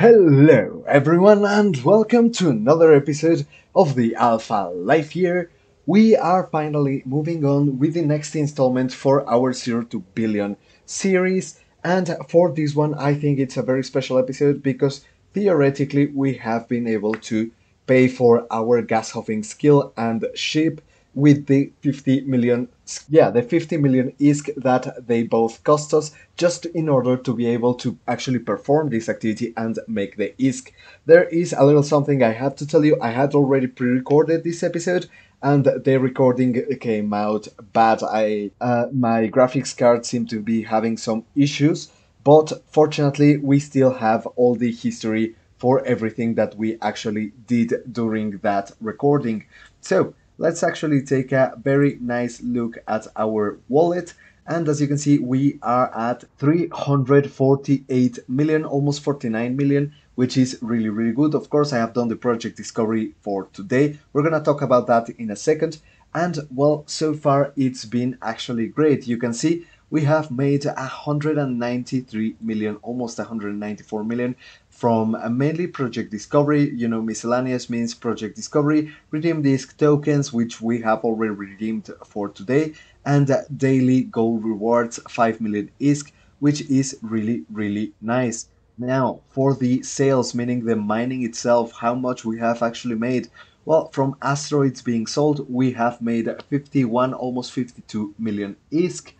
Hello, everyone, and welcome to another episode of the Alpha Life Year. We are finally moving on with the next installment for our 0 to Billion series. And for this one, I think it's a very special episode because theoretically we have been able to pay for our gas huffing skill and ship with the 50 million yeah the 50 million ISK that they both cost us just in order to be able to actually perform this activity and make the ISK there is a little something i have to tell you. I had already pre-recorded this episode and the recording came out bad. I uh, my graphics card seemed to be having some issues but fortunately we still have all the history for everything that we actually did during that recording. So let's actually take a very nice look at our wallet. And as you can see, we are at 348 million, almost 49 million, which is really, really good. Of course, I have done the project discovery for today. We're going to talk about that in a second. And well, so far it's been actually great. You can see we have made 193 million, almost 194 million from mainly project discovery. You know, miscellaneous means project discovery, redeem ISK tokens, which we have already redeemed for today, and daily gold rewards, 5 million ISK, which is really, really nice. Now, for the sales, meaning the mining itself, how much we have actually made. Well, from asteroids being sold, we have made 51, almost 52 million ISK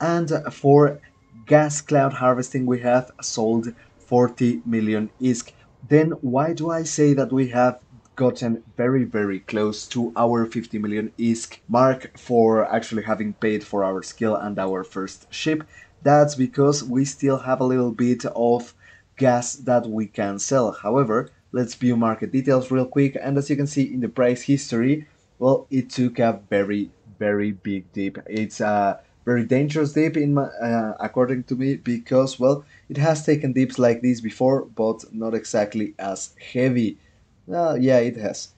and for gas cloud harvesting we have sold 40 million ISK. Then why do I say that we have gotten very very close to our 50 million ISK mark for actually having paid for our skill and our first ship? That's because we still have a little bit of gas that we can sell. However, let's view market details real quick and as you can see in the price history, well, it took a very very big dip. It's a uh, very dangerous dip in my, uh, according to me because well it has taken dips like this before but not exactly as heavy. Yeah it has.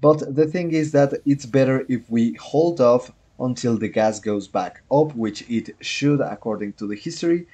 But the thing is that it's better if we hold off until the gas goes back up which it should according to the history.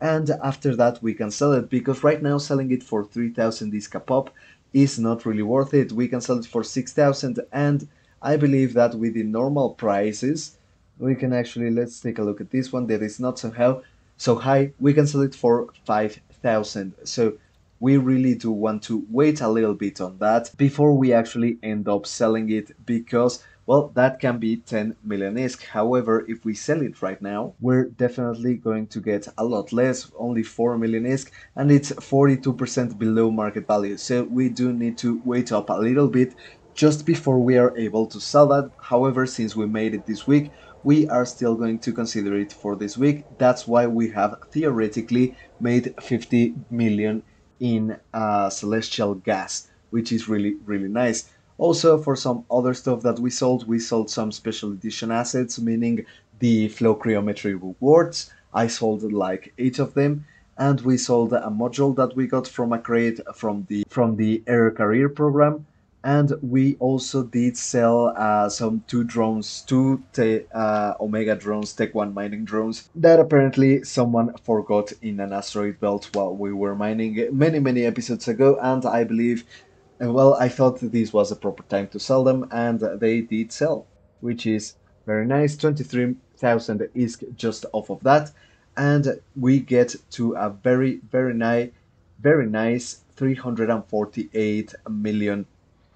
And after that we can sell it because right now selling it for 3000 ISK pop is not really worth it. We can sell it for 6000 and i believe that with the normal prices we can actually let's take a look at this one that is not so high so high. We can sell it for 5000 so we really do want to wait a little bit on that before we actually end up selling it because well that can be 10 million ISK. However if we sell it right now we're definitely going to get a lot less only 4 million ISK and it's 42% below market value. So we do need to wait up a little bit just before we are able to sell that. However since we made it this week we are still going to consider it for this week. That's why we have theoretically made 50 million in uh, celestial gas, which is really, really nice. Also, for some other stuff that we sold, we sold some special edition assets, meaning the flow cytometry rewards. I sold like eight of them, and we sold a module that we got from a crate from the from the Air Career program and we also did sell uh, some two drones, two te- uh, Omega drones, Tech One mining drones that apparently someone forgot in an asteroid belt while we were mining many many episodes ago, and I believe, uh, well, I thought this was a proper time to sell them, and they did sell, which is very nice. Twenty three thousand ISK just off of that, and we get to a very very nice, very nice 348 million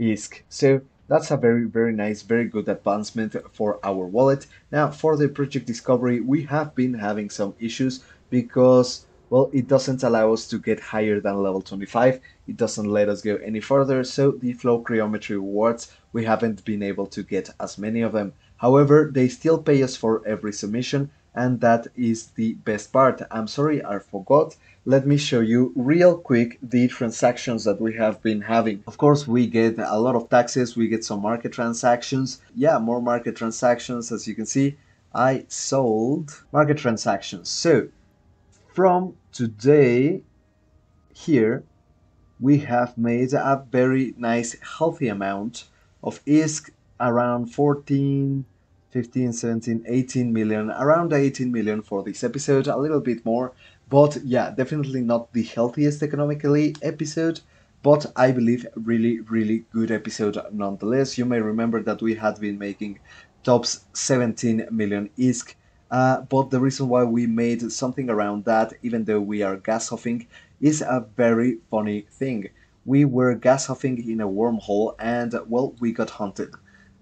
ISK. So that's a very, very nice, very good advancement for our wallet. Now, for the project discovery, we have been having some issues because, well, it doesn't allow us to get higher than level 25. It doesn't let us go any further. So the flow cytometry rewards, we haven't been able to get as many of them. However, they still pay us for every submission, and that is the best part. I'm sorry, I forgot let me show you real quick the transactions that we have been having. Of course, we get a lot of taxes, we get some market transactions. Yeah, more market transactions, as you can see. I sold market transactions. So, from today, here, we have made a very nice, healthy amount of ISK around 14, 15, 17, 18 million, around 18 million for this episode, a little bit more But yeah, definitely not the healthiest economically episode, but I believe really, really good episode nonetheless. You may remember that we had been making tops 17 million ISK. Uh, but the reason why we made something around that, even though we are gas huffing, is a very funny thing. We were gas huffing in a wormhole and, well, we got hunted.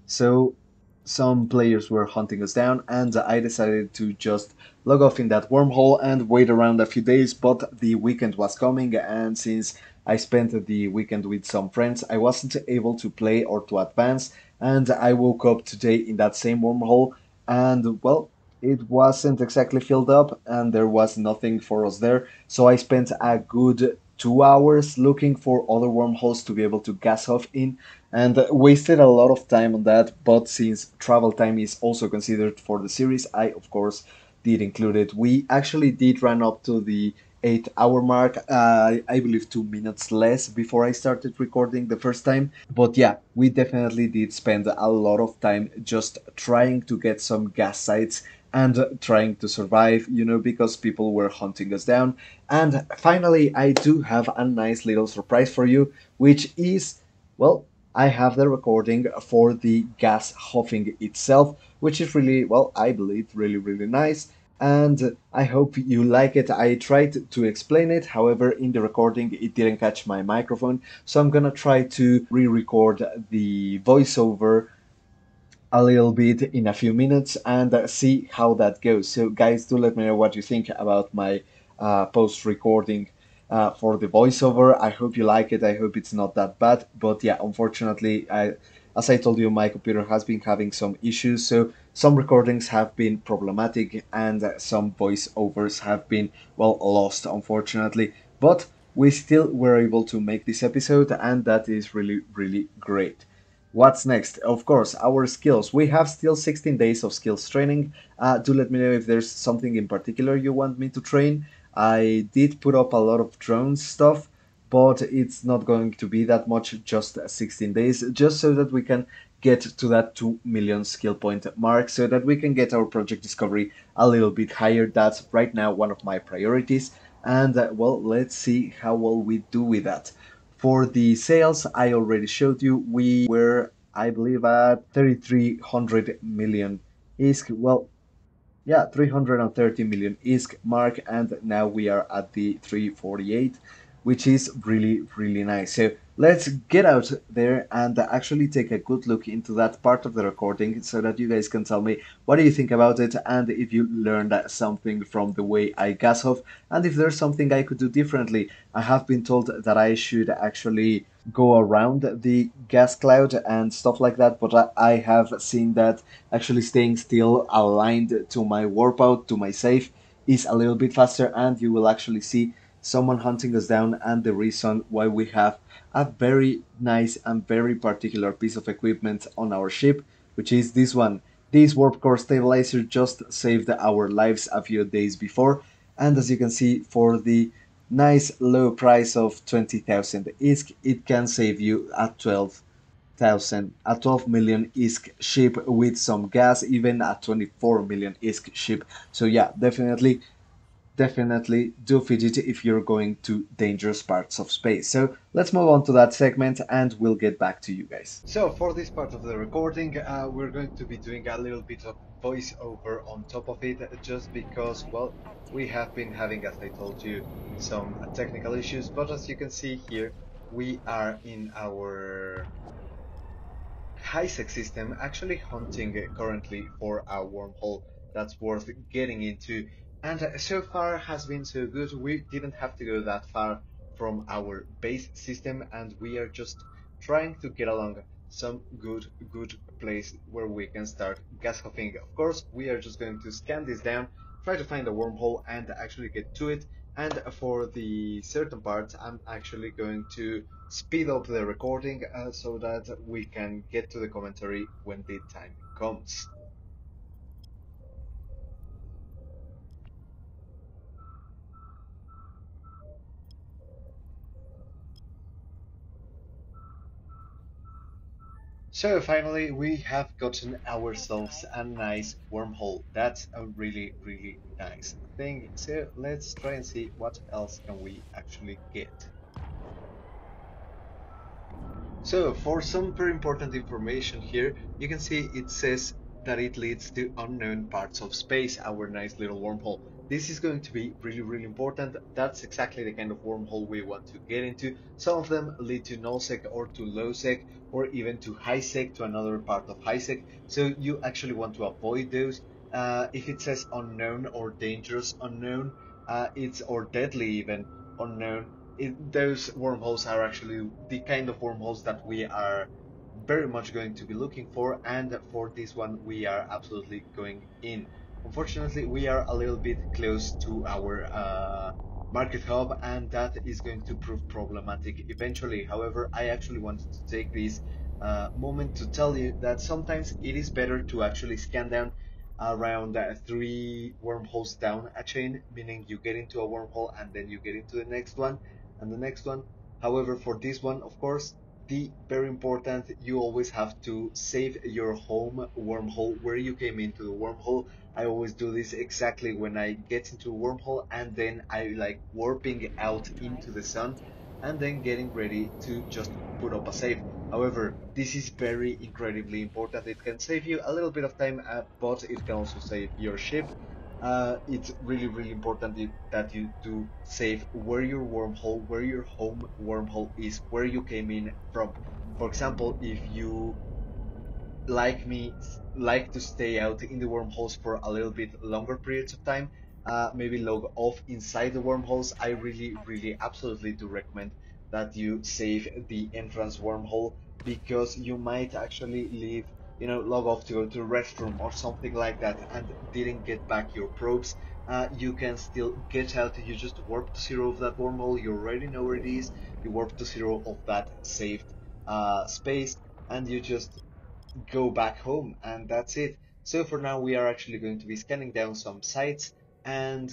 So some players were hunting us down, and I decided to just log off in that wormhole and wait around a few days. But the weekend was coming, and since I spent the weekend with some friends, I wasn't able to play or to advance, and I woke up today in that same wormhole, and well, it wasn't exactly filled up, and there was nothing for us there. So I spent a good two hours looking for other wormholes to be able to gas off in and wasted a lot of time on that but since travel time is also considered for the series i of course did include it. We actually did run up to the eight hour mark uh, i believe two minutes less before i started recording the first time. But yeah we definitely did spend a lot of time just trying to get some gas sites and trying to survive, you know, because people were hunting us down. And finally, I do have a nice little surprise for you, which is, well, I have the recording for the gas huffing itself, which is really, well, I believe really, really nice. And I hope you like it. I tried to explain it, however, in the recording it didn't catch my microphone. So I'm gonna try to re record the voiceover a little bit in a few minutes and uh, see how that goes. So, guys, do let me know what you think about my uh, post recording uh, for the voiceover. I hope you like it. I hope it's not that bad. But yeah, unfortunately, I, as I told you, my computer has been having some issues. So, some recordings have been problematic and some voiceovers have been, well, lost, unfortunately. But we still were able to make this episode, and that is really, really great. What's next? Of course, our skills. We have still 16 days of skills training. Uh, do let me know if there's something in particular you want me to train. I did put up a lot of drone stuff, but it's not going to be that much, just 16 days, just so that we can get to that 2 million skill point mark, so that we can get our project discovery a little bit higher. That's right now one of my priorities. And uh, well, let's see how well we do with that. For the sales, I already showed you, we were, I believe, at 3,300 million ISK. Well, yeah, 330 million ISK mark, and now we are at the 348, which is really, really nice. So let's get out there and actually take a good look into that part of the recording so that you guys can tell me what do you think about it and if you learned something from the way I gas off and if there's something I could do differently. I have been told that I should actually go around the gas cloud and stuff like that, but I have seen that actually staying still aligned to my warp out, to my safe, is a little bit faster and you will actually see someone hunting us down and the reason why we have a very nice and very particular piece of equipment on our ship, which is this one. This warp core stabilizer just saved our lives a few days before, and as you can see, for the nice low price of 20,000 ISK, it can save you a 12,000, a 12 million ISK ship with some gas, even a 24 million ISK ship. So yeah, definitely definitely do fidget if you're going to dangerous parts of space. So let's move on to that segment and we'll get back to you guys. So for this part of the recording, uh, we're going to be doing a little bit of voiceover on top of it just because, well, we have been having, as I told you, some technical issues, but as you can see here, we are in our HiSec system actually hunting currently for a wormhole that's worth getting into and so far has been so good. We didn't have to go that far from our base system and we are just trying to get along some good good place where we can start gas huffing. Of course, we are just going to scan this down, try to find a wormhole and actually get to it. And for the certain parts, I'm actually going to speed up the recording uh, so that we can get to the commentary when the time comes. So finally, we have gotten ourselves a nice wormhole. That's a really, really nice thing. So let's try and see what else can we actually get. So for some very important information here, you can see it says that it leads to unknown parts of space, our nice little wormhole. This is going to be really, really important. That's exactly the kind of wormhole we want to get into. Some of them lead to nullsec or to lowsec or even to highsec to another part of highsec. So you actually want to avoid those. Uh, if it says unknown or dangerous unknown, uh, it's or deadly even unknown, it, those wormholes are actually the kind of wormholes that we are very much going to be looking for and for this one we are absolutely going in. Unfortunately, we are a little bit close to our uh, market hub and that is going to prove problematic eventually. However, I actually wanted to take this uh, moment to tell you that sometimes it is better to actually scan down around uh, three wormholes down a chain, meaning you get into a wormhole and then you get into the next one and the next one. However, for this one, of course, the very important you always have to save your home wormhole where you came into the wormhole i always do this exactly when i get into a wormhole and then i like warping out into the sun and then getting ready to just put up a save. However this is very incredibly important. It can save you a little bit of time uh, but it can also save your ship. Uh, it's really really important that you do save where your wormhole where your home wormhole is where you came in from. For example if you like me like to stay out in the wormholes for a little bit longer periods of time uh, maybe log off inside the wormholes I really really absolutely do recommend that you save the entrance wormhole because you might actually leave you know, log off to go to the restroom or something like that and didn't get back your probes, uh, you can still get out. You just warp to zero of that wormhole. You already know where it is. You warp to zero of that saved uh, space, and you just go back home, and that's it. So for now, we are actually going to be scanning down some sites, and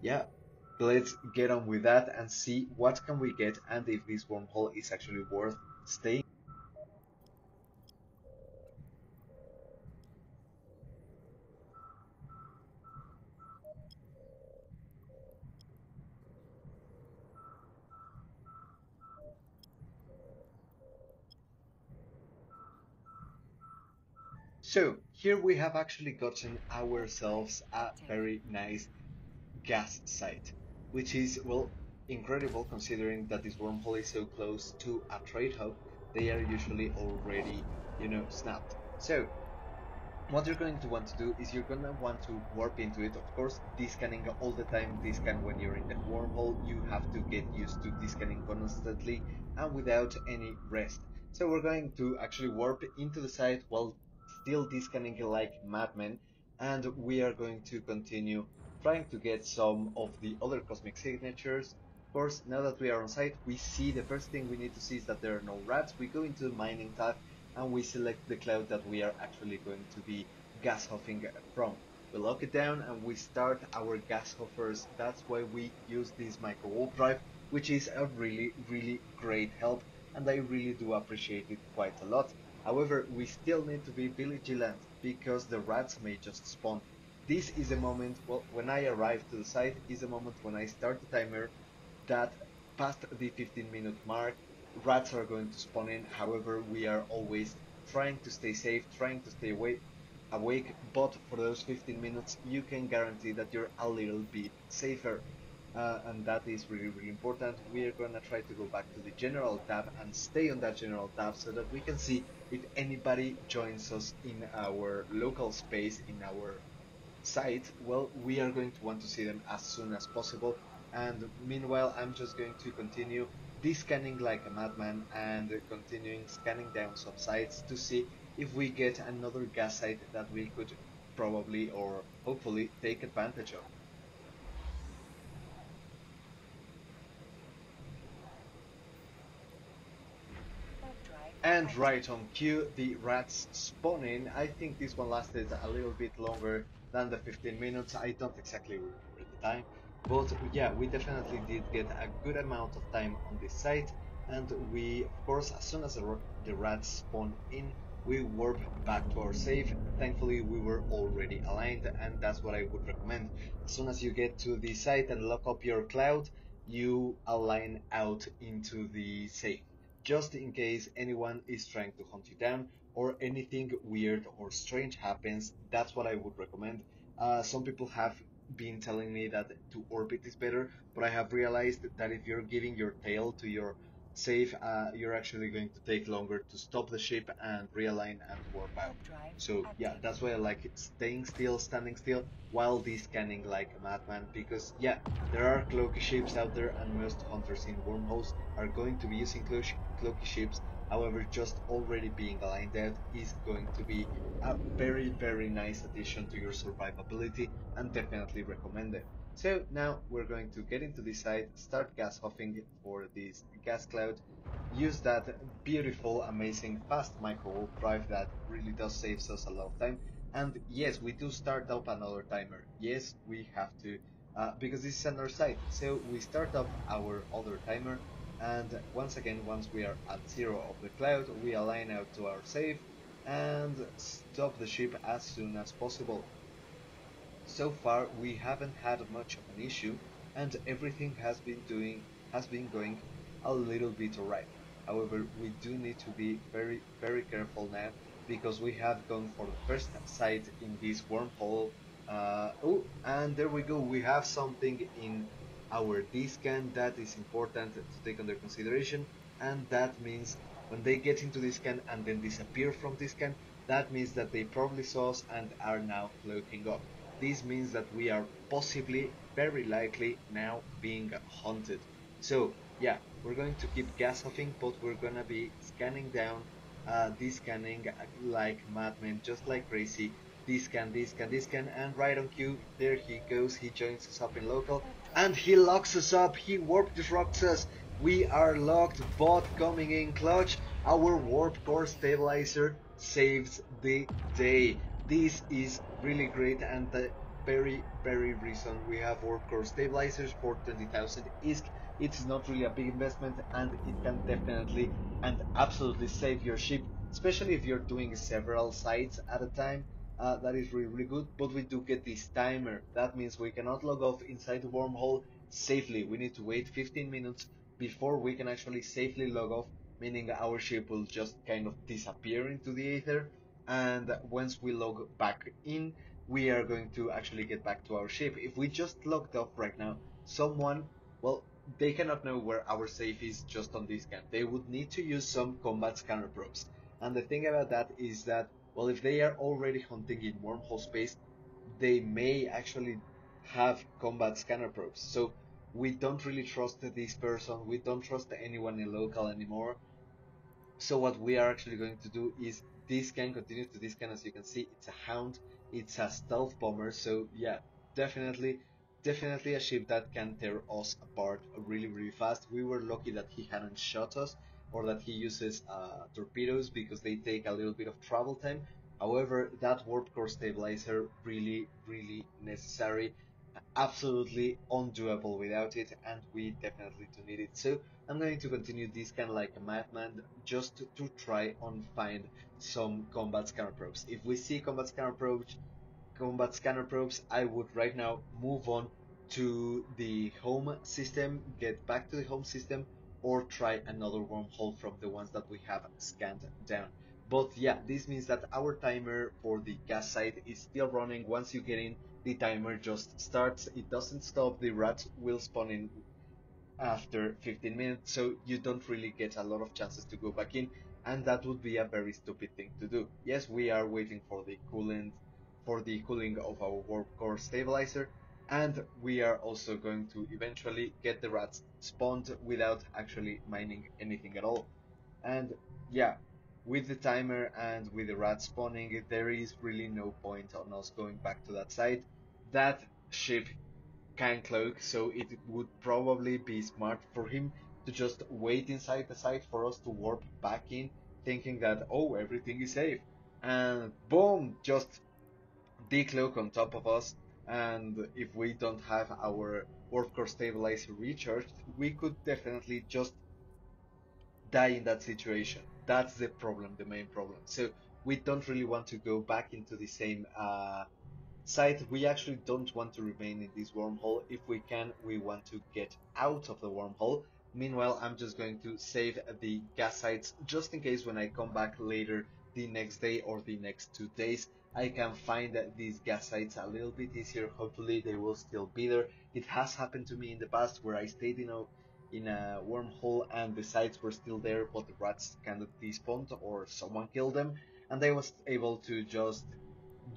yeah, let's get on with that and see what can we get and if this wormhole is actually worth staying. So here we have actually gotten ourselves a very nice gas site, which is, well, incredible considering that this wormhole is so close to a trade hub, they are usually already, you know, snapped. So what you're going to want to do is you're going to want to warp into it. Of course, descanning all the time, descan when you're in the wormhole, you have to get used to descanning constantly and without any rest. So we're going to actually warp into the site while still descanning like madmen and we are going to continue trying to get some of the other cosmic signatures. Of course, now that we are on site, we see the first thing we need to see is that there are no rats. We go into the mining tab and we select the cloud that we are actually going to be gas huffing from. We lock it down and we start our gas huffers. That's why we use this micro warp drive, which is a really, really great help and I really do appreciate it quite a lot. However, we still need to be vigilant because the rats may just spawn. This is a moment, well, when I arrive to the site, is a moment when I start the timer that past the 15 minute mark, rats are going to spawn in. However, we are always trying to stay safe, trying to stay awake, awake, but for those 15 minutes, you can guarantee that you're a little bit safer uh, and that is really really important. We are gonna try to go back to the general tab and stay on that general tab so that we can see if anybody joins us in our local space in our site. Well we are going to want to see them as soon as possible. And meanwhile I'm just going to continue descanning like a madman and continuing scanning down some sites to see if we get another gas site that we could probably or hopefully take advantage of. And right on cue, the rats spawn in. I think this one lasted a little bit longer than the 15 minutes. I don't exactly remember the time. But yeah, we definitely did get a good amount of time on this site. And we, of course, as soon as the, the rats spawn in, we warp back to our safe. Thankfully, we were already aligned, and that's what I would recommend. As soon as you get to the site and lock up your cloud, you align out into the safe. Just in case anyone is trying to hunt you down or anything weird or strange happens, that's what I would recommend. Uh, some people have been telling me that to orbit is better, but I have realized that if you're giving your tail to your safe, uh, you're actually going to take longer to stop the ship and realign and warp out. So yeah, that's why I like staying still, standing still, while descanning like a madman, because yeah, there are cloaky ships out there and most hunters in wormholes are going to be using cloaky ships, however just already being aligned out is going to be a very very nice addition to your survivability and definitely recommend it. So now we're going to get into this site, start gas huffing for this gas cloud, use that beautiful, amazing, fast micro warp drive that really does save us a lot of time. And yes, we do start up another timer. Yes, we have to, uh, because this is another site. So we start up our other timer, and once again, once we are at zero of the cloud, we align out to our save and stop the ship as soon as possible. So far we haven't had much of an issue and everything has been doing has been going a little bit alright. However, we do need to be very very careful now because we have gone for the first site in this wormhole. Uh, oh, and there we go. We have something in our D-scan that is important to take under consideration, and that means when they get into D-scan and then disappear from D-scan, that means that they probably saw us and are now floating up. This means that we are possibly, very likely, now being hunted. So, yeah, we're going to keep gas huffing, but we're gonna be scanning down, uh, scanning like madmen, just like crazy. D-scan, this scan, D-scan, and right on cue, there he goes, he joins us up in local, and he locks us up, he warp disrupts us, we are locked, bot coming in clutch, our warp core stabilizer saves the day. This is really great and the very, very reason we have warp core stabilizers for 20,000 ISK. It's not really a big investment and it can definitely and absolutely save your ship, especially if you're doing several sites at a time. Uh, that is really, really good, but we do get this timer. That means we cannot log off inside the wormhole safely. We need to wait 15 minutes before we can actually safely log off, meaning our ship will just kind of disappear into the ether and once we log back in we are going to actually get back to our ship if we just logged off right now someone well they cannot know where our safe is just on D-scan. They would need to use some combat scanner probes. And the thing about that is that well if they are already hunting in wormhole space they may actually have combat scanner probes. So we don't really trust this person. We don't trust anyone in local anymore. So what we are actually going to do is this can continue to this can as you can see it's a hound it's a stealth bomber so yeah definitely definitely a ship that can tear us apart really really fast. We were lucky that he hadn't shot us or that he uses uh, torpedoes because they take a little bit of travel time. However that warp core stabilizer really really necessary absolutely undoable without it and we definitely do need it. So I'm going to continue this kind of like a madman just to, to try and find some combat scanner probes. If we see combat scanner probes combat scanner probes I would right now move on to the home system get back to the home system or try another wormhole from the ones that we have scanned down. But yeah this means that our timer for the gas site is still running. Once you get in the timer just starts. It doesn't stop. The rats will spawn in after 15 minutes so you don't really get a lot of chances to go back in and that would be a very stupid thing to do. Yes we are waiting for the coolant for the cooling of our warp core stabilizer and we are also going to eventually get the rats spawned without actually mining anything at all. And yeah with the timer and with the rat spawning, there is really no point on us going back to that site. That ship can cloak, so it would probably be smart for him to just wait inside the site for us to warp back in, thinking that, oh, everything is safe. And boom, just decloak on top of us. And if we don't have our warp core stabilizer recharged, we could definitely just die in that situation. That's the problem, the main problem. So we don't really want to go back into the same uh, site. We actually don't want to remain in this wormhole. If we can, we want to get out of the wormhole. Meanwhile, I'm just going to save the gas sites just in case when I come back later the next day or the next two days I can find these gas sites a little bit easier. Hopefully they will still be there. It has happened to me in the past where I stayed in a in a wormhole and the sites were still there but the rats kind of despawned or someone killed them and I was able to just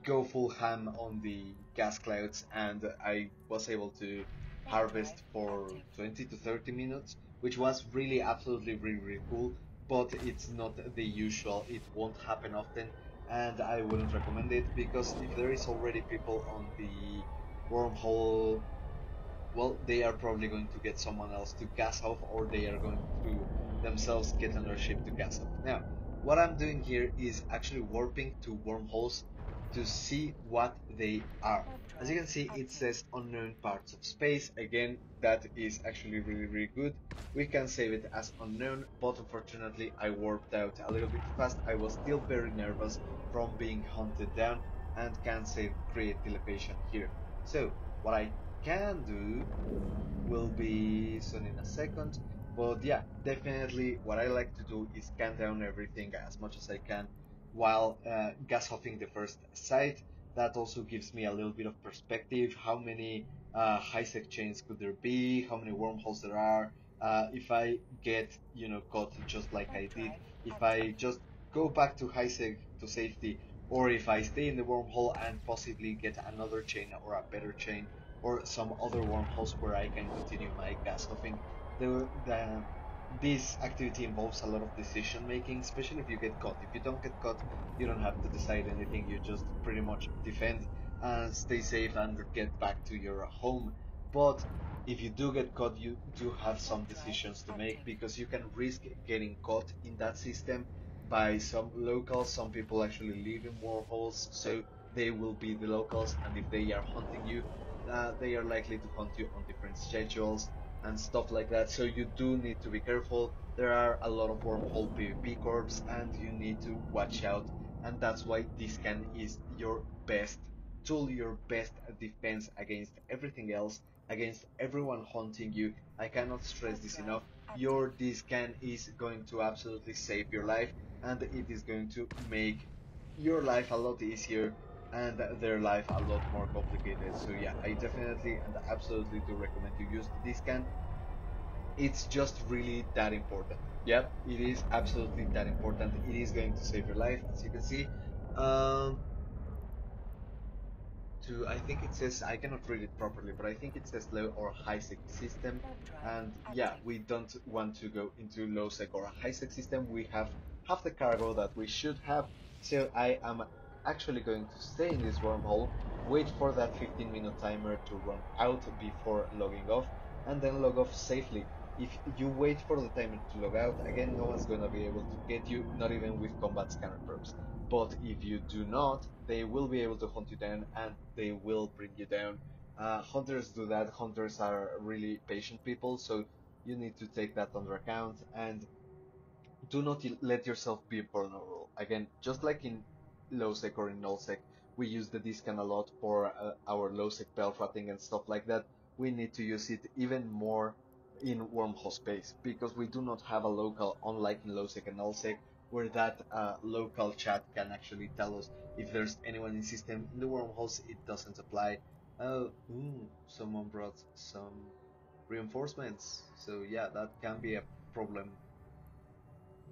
go full ham on the gas clouds and I was able to harvest for 20 to 30 minutes which was really absolutely really really cool but it's not the usual. It won't happen often and I wouldn't recommend it because if there is already people on the wormhole well they are probably going to get someone else to gas off or they are going to themselves get on their ship to gas off. Now what I'm doing here is actually warping to wormholes to see what they are. As you can see, it says unknown parts of space. Again, that is actually really, really good. We can save it as unknown, but unfortunately I warped out a little bit fast. I was still very nervous from being hunted down and can save create telepation here. So, what I can do will be soon in a second. But yeah, definitely what I like to do is scan down everything as much as I can while uh, gas huffing the first site. That also gives me a little bit of perspective. How many uh, high-sec chains could there be? How many wormholes there are? Uh, if I get, you know, caught just like I did, if I just go back to high-sec to safety, or if I stay in the wormhole and possibly get another chain or a better chain, or some other wormholes where I can continue my gas huffing. The, the this activity involves a lot of decision making, especially if you get caught. If you don't get caught, you don't have to decide anything. You just pretty much defend and stay safe and get back to your home. But if you do get caught, you do have some decisions to make because you can risk getting caught in that system by some locals. Some people actually live in wormholes, so they will be the locals, and if they are hunting you, uh, they are likely to hunt you on different schedules and stuff like that. So you do need to be careful. There are a lot of wormhole PvP corps and you need to watch out. And that's why D-scan is your best tool, your best defense against everything else, against everyone hunting you. I cannot stress this enough. Your scan is going to absolutely save your life and it is going to make your life a lot easier and their life a lot more complicated. So yeah, I definitely and absolutely do recommend you use D-scan. It's just really that important. Yep, it is absolutely that important. It is going to save your life, as you can see. Um, to I think it says I cannot read it properly, but I think it says low or high sec system. And yeah, we don't want to go into low sec or high sec system. We have half the cargo that we should have. So I am actually going to stay in this wormhole, wait for that 15 minute timer to run out before logging off, and then log off safely. If you wait for the timer to log out, again, no one's gonna be able to get you, not even with combat scanner probes. But if you do not, they will be able to hunt you down and they will bring you down. Uh, hunters do that, hunters are really patient people, so you need to take that under account and do not let yourself be vulnerable. Again, just like in low-sec or in null-sec. We use the dscan a lot for uh, our low-sec belt ratting and stuff like that. We need to use it even more in wormhole space because we do not have a local, unlike in low-sec and null-sec, where that uh, local chat can actually tell us if there's anyone in system. In the wormholes, it doesn't apply. Oh, ooh, someone brought some reinforcements. So yeah, that can be a problem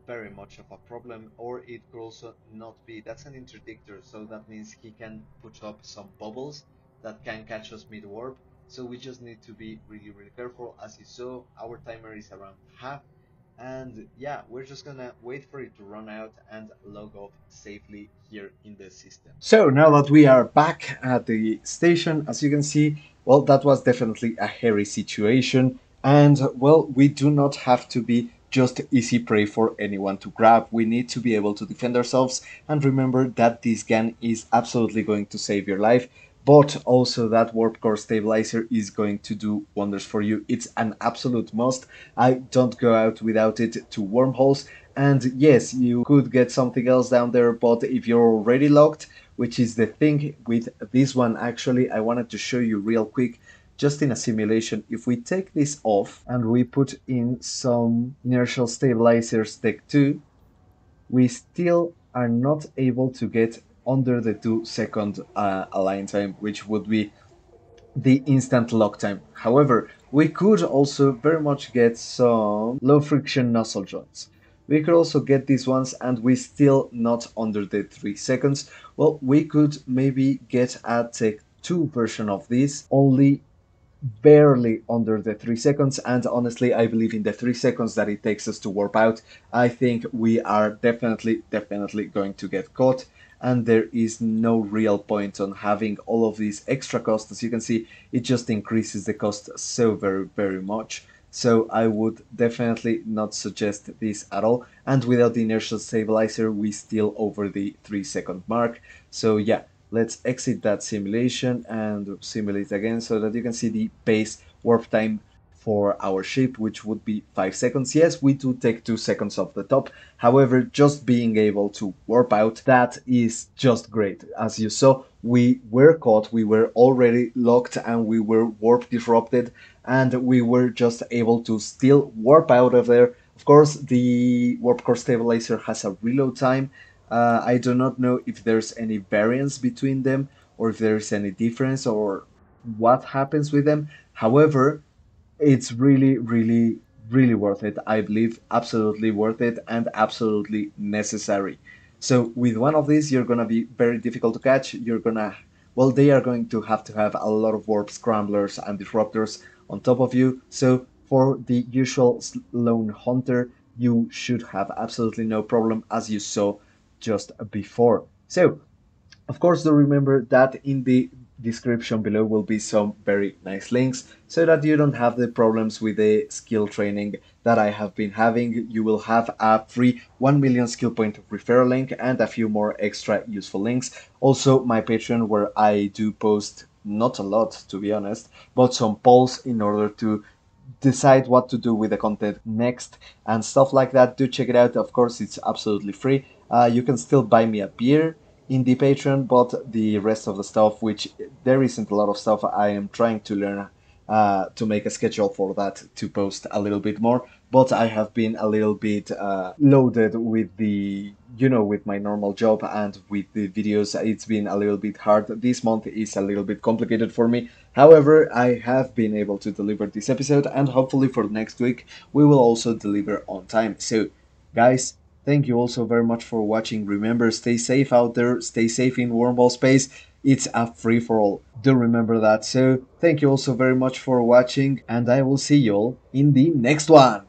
very much of a problem or it could also not be. That's an interdictor so that means he can put up some bubbles that can catch us mid warp so we just need to be really really careful. As you saw our timer is around half and yeah we're just gonna wait for it to run out and log off safely here in the system. So now that we are back at the station as you can see well that was definitely a hairy situation and well we do not have to be just easy prey for anyone to grab. We need to be able to defend ourselves and remember that this gun is absolutely going to save your life. but also that warp core stabilizer is going to do wonders for you. It's an absolute must. I don't go out without it to wormholes. And yes, you could get something else down there, but if you're already locked, which is the thing with this one actually, I wanted to show you real quick just in a simulation, if we take this off and we put in some inertial stabilizers Tech 2, we still are not able to get under the 2 second uh, align time, which would be the instant lock time. However, we could also very much get some low friction nozzle joints. We could also get these ones and we still not under the 3 seconds. Well, we could maybe get a Tech 2 version of this, only barely under the three seconds and honestly i believe in the three seconds that it takes us to warp out i think we are definitely definitely going to get caught and there is no real point on having all of these extra costs. As you can see it just increases the cost so very very much. So I would definitely not suggest this at all. And without the inertial stabilizer we still over the 3 second mark. So yeah let's exit that simulation and simulate again so that you can see the base warp time for our ship which would be 5 seconds. Yes we do take 2 seconds off the top. However just being able to warp out that is just great. As you saw we were caught we were already locked and we were warp disrupted and we were just able to still warp out of there. Of course the warp core stabilizer has a reload time uh, I do not know if there's any variance between them or if there's any difference or what happens with them. However, it's really, really, really worth it. I believe absolutely worth it and absolutely necessary. So with one of these, you're gonna be very difficult to catch. You're gonna, well, they are going to have to have a lot of warp scramblers and disruptors on top of you. So for the usual lone hunter, you should have absolutely no problem as you saw just before. So, of course, do remember that in the description below will be some very nice links so that you don't have the problems with the skill training that I have been having. You will have a free 1 million skill point referral link and a few more extra useful links. Also, my Patreon where I do post not a lot to be honest, but some polls in order to decide what to do with the content next and stuff like that. Do check it out. Of course, it's absolutely free uh, you can still buy me a beer in the Patreon, but the rest of the stuff, which there isn't a lot of stuff, I am trying to learn uh, to make a schedule for that to post a little bit more. But I have been a little bit uh, loaded with the, you know, with my normal job and with the videos. It's been a little bit hard. This month is a little bit complicated for me. However, I have been able to deliver this episode, and hopefully for next week, we will also deliver on time. So, guys, Thank you also very much for watching. Remember, stay safe out there, stay safe in wormhole space. It's a free for all. Do remember that. So, thank you also very much for watching, and I will see you all in the next one.